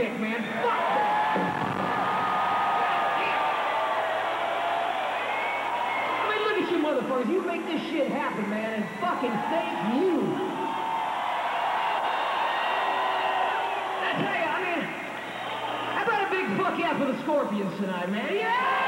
dick, man. Fuck. I mean, look at you motherfuckers. You make this shit happen, man, and fucking thank you. I tell you, I mean, how about a big fuck yeah for the Scorpions tonight, man? Yeah!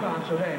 And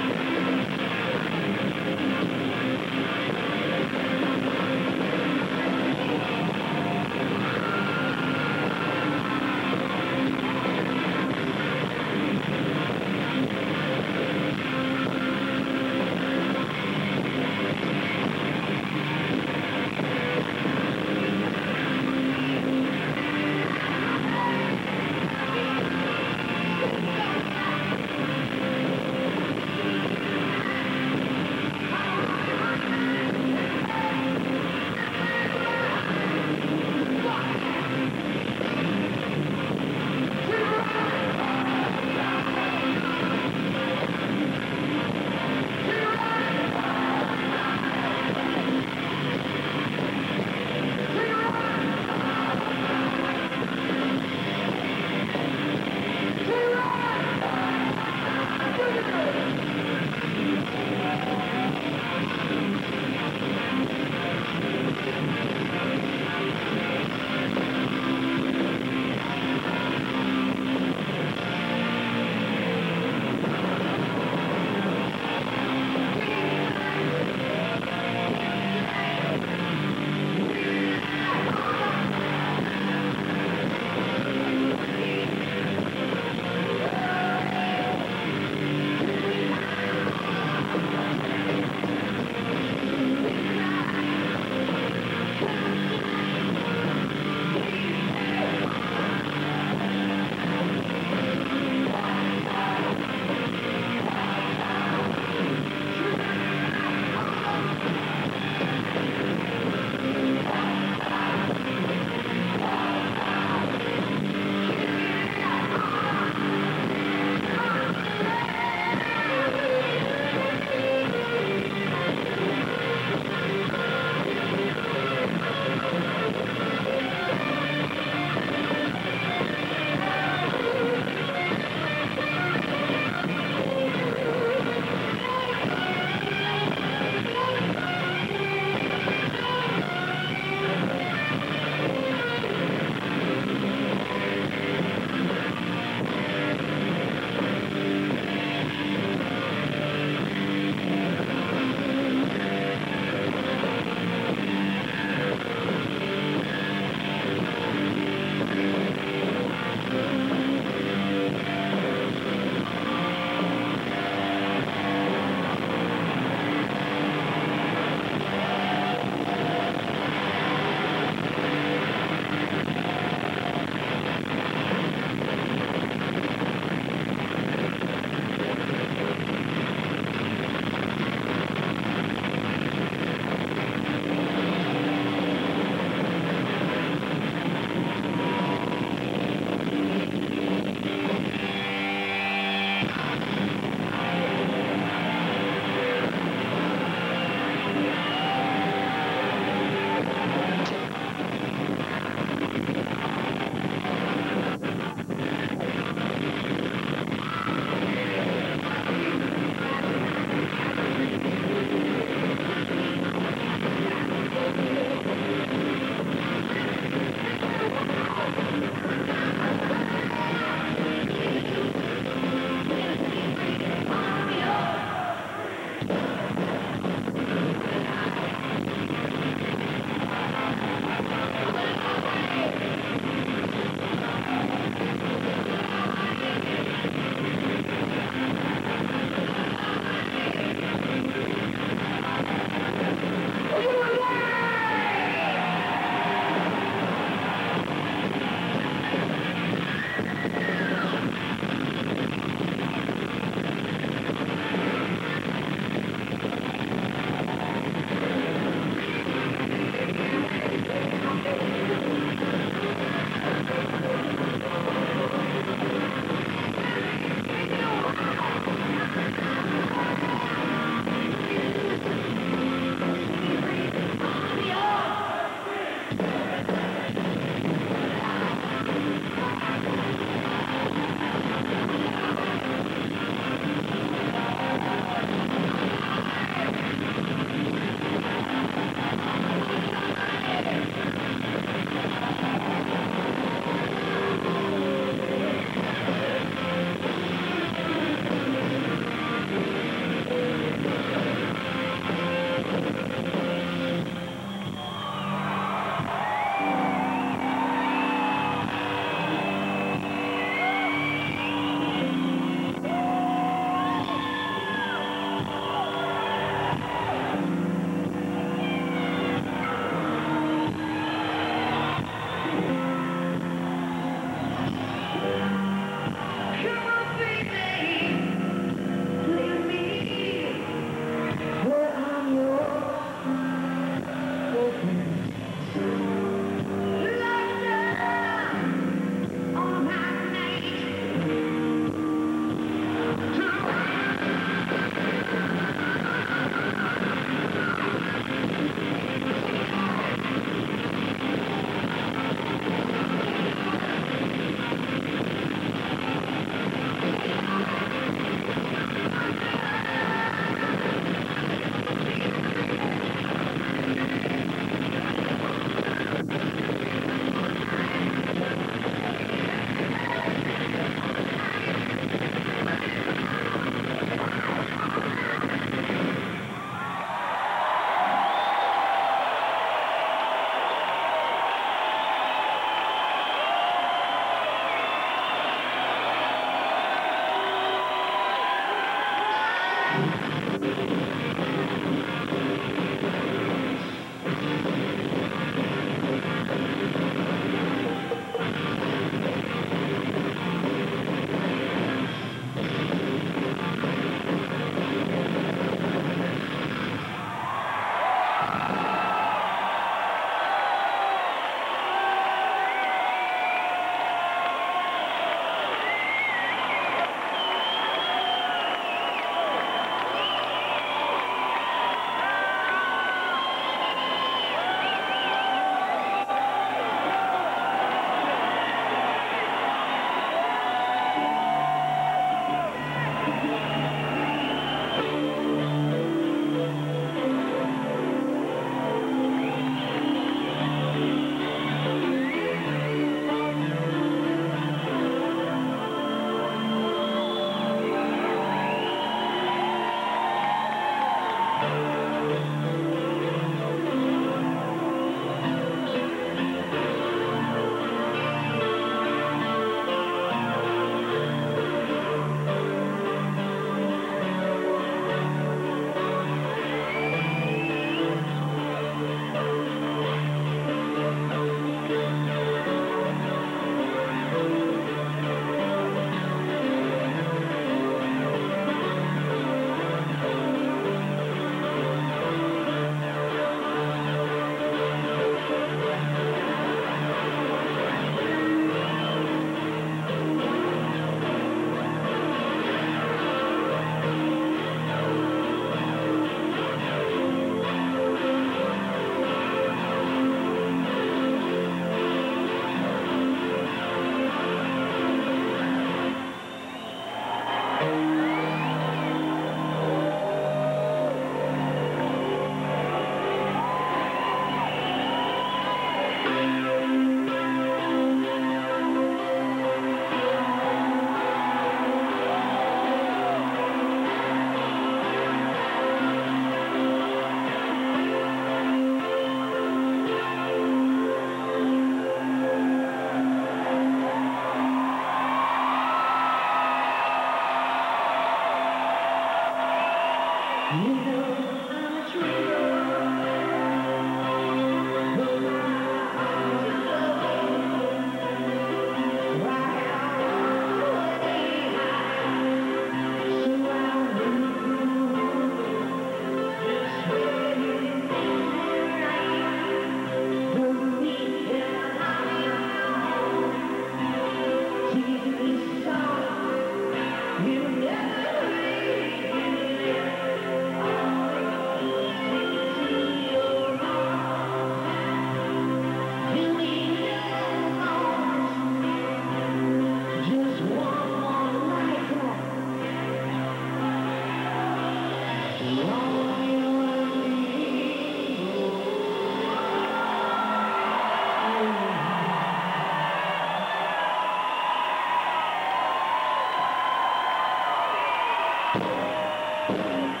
Thank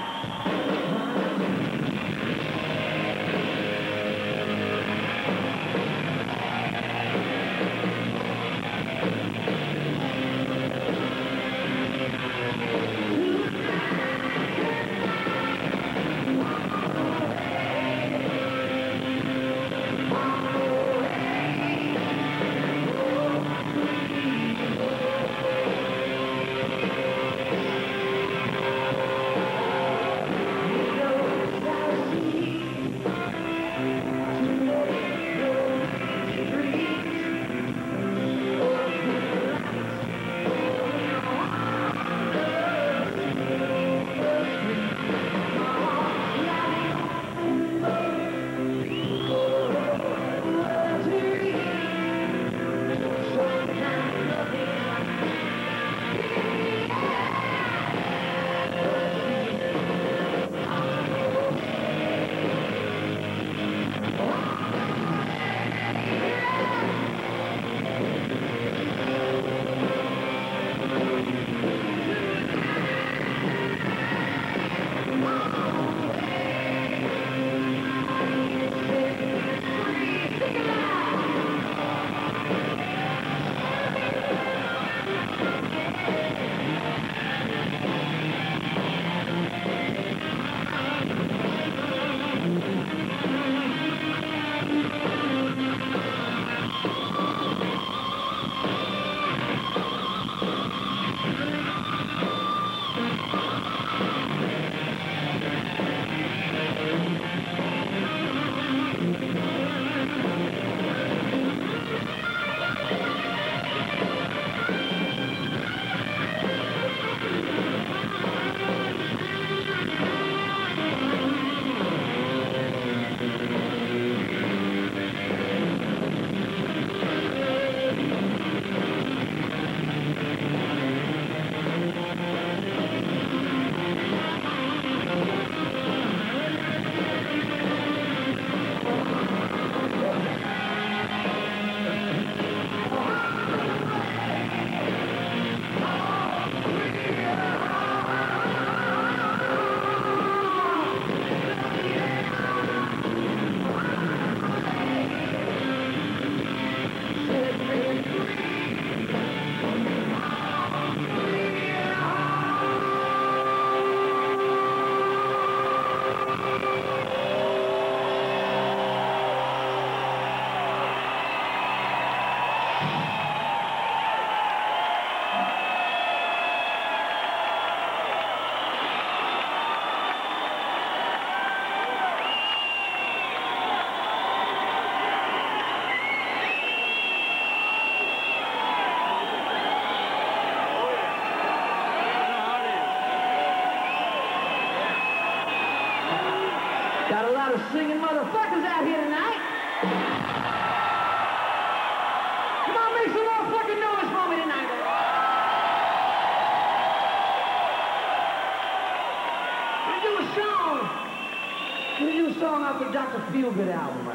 the Dr. Feelgood album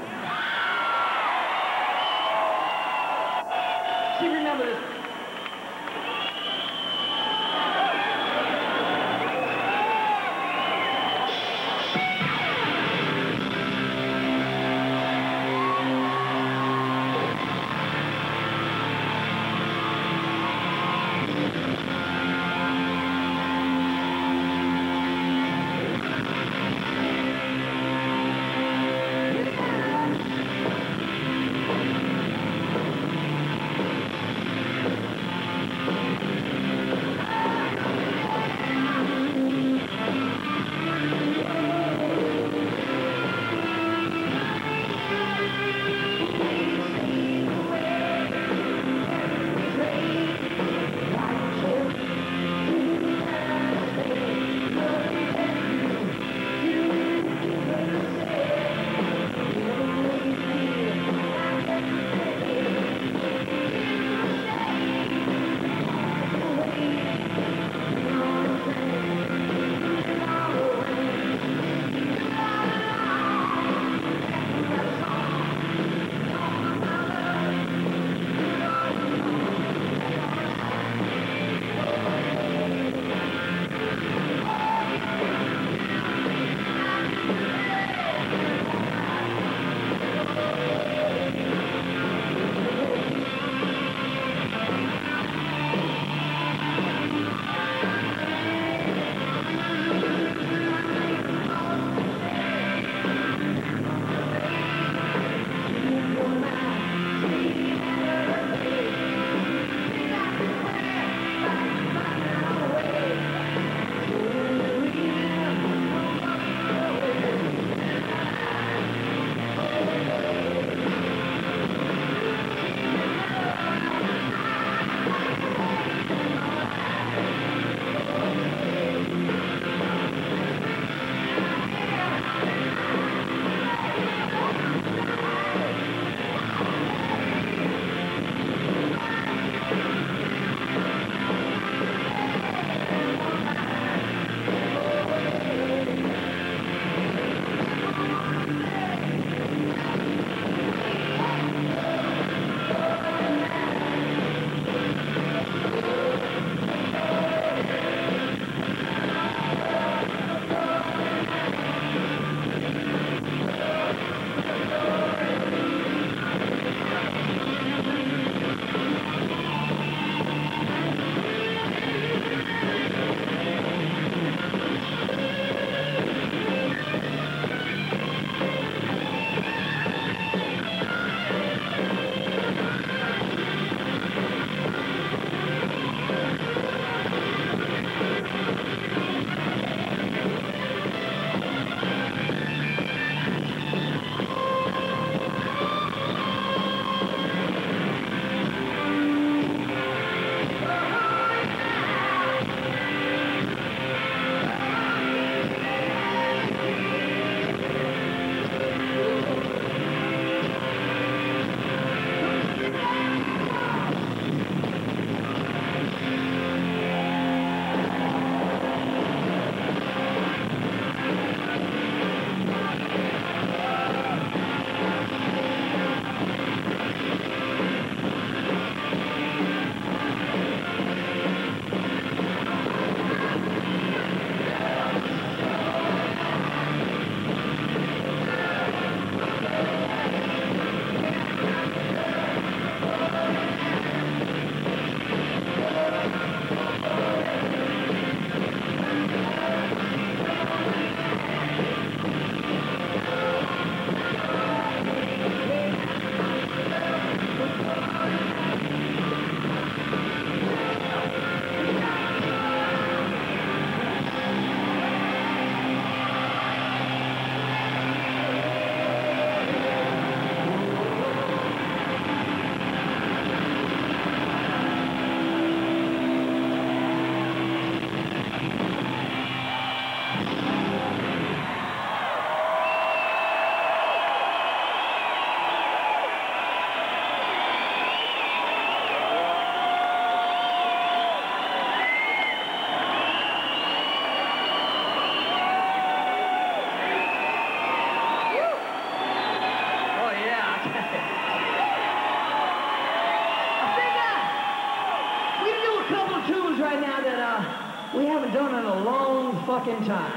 fucking time.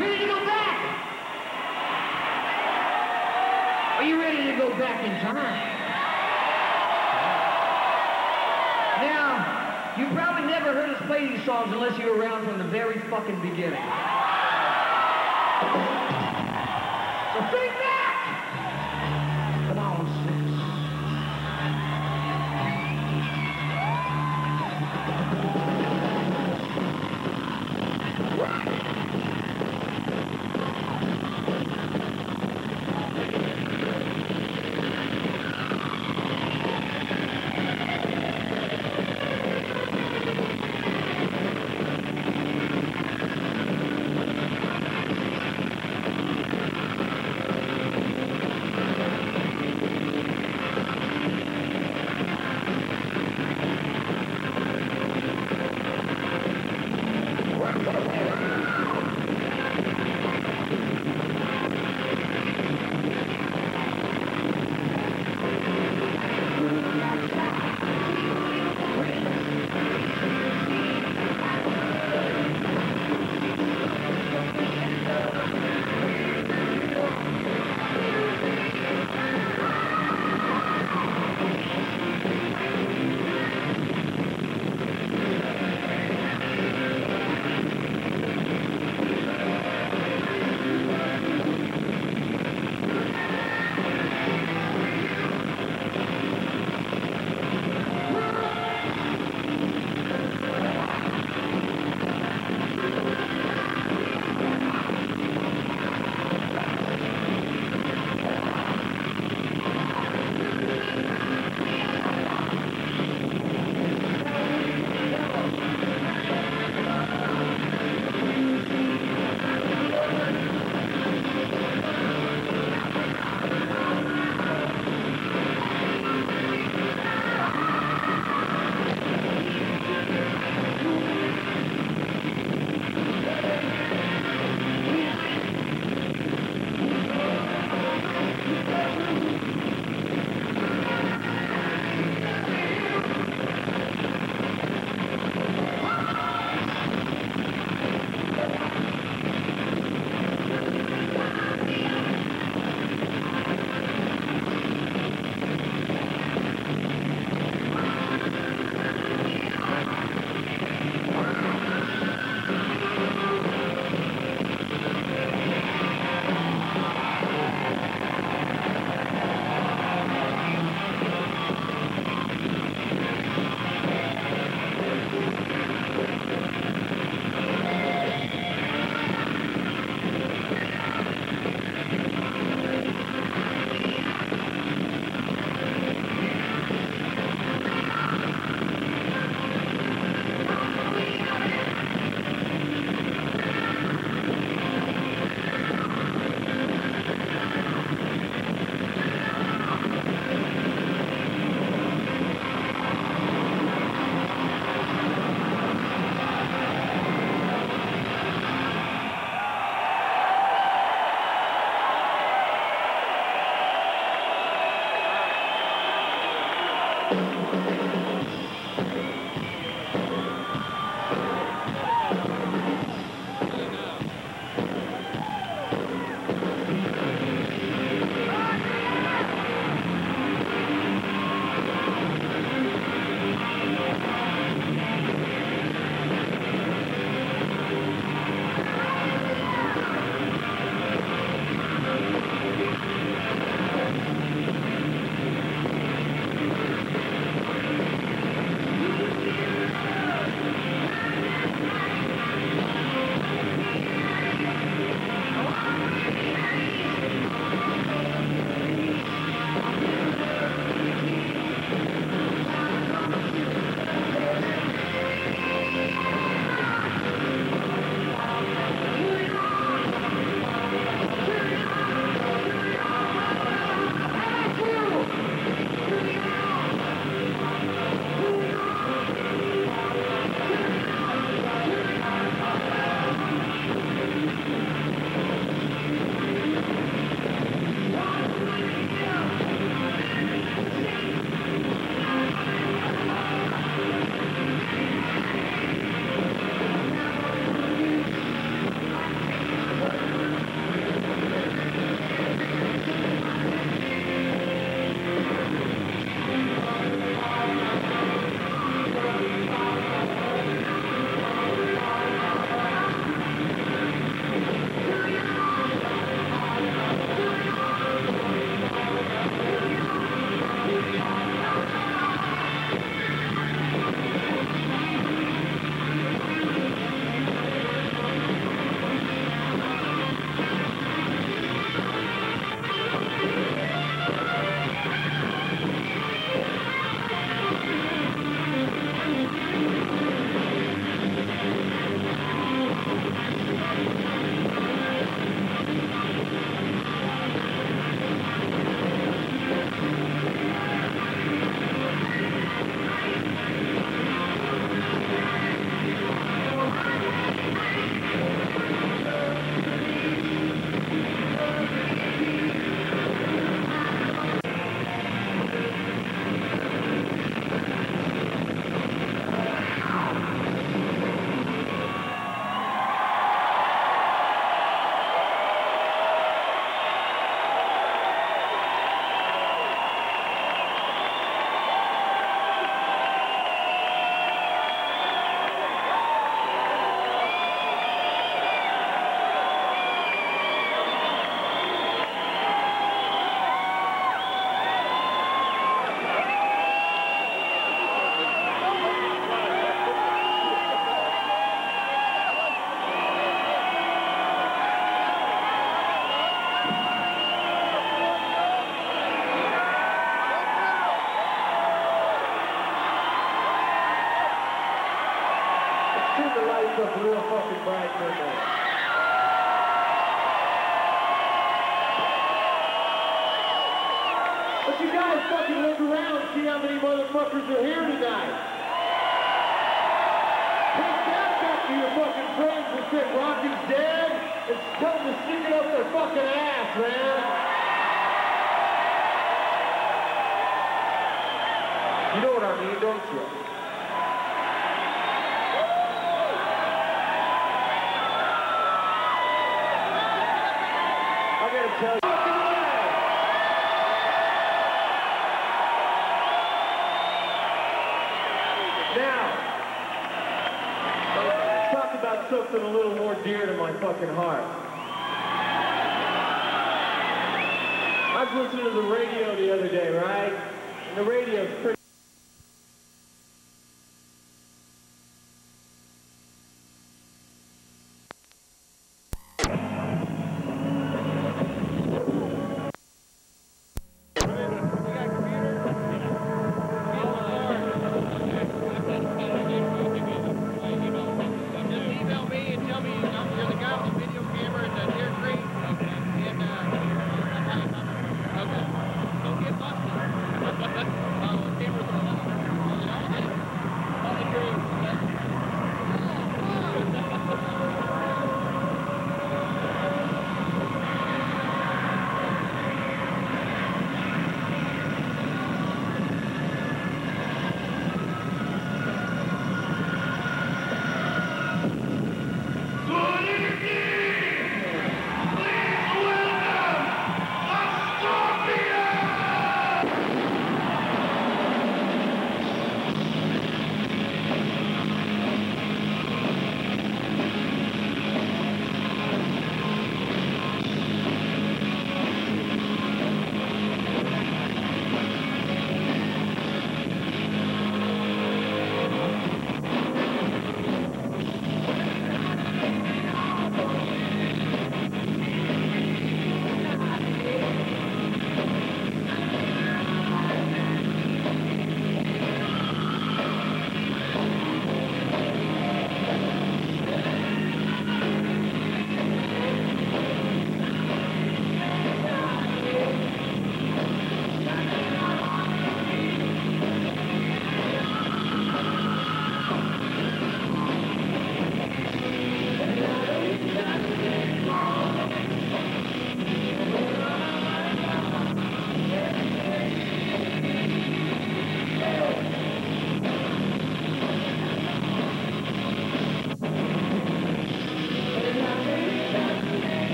Ready to go back? Are you ready to go back in time? Now, you probably never heard us play these songs unless you were around from the very fucking beginning. So think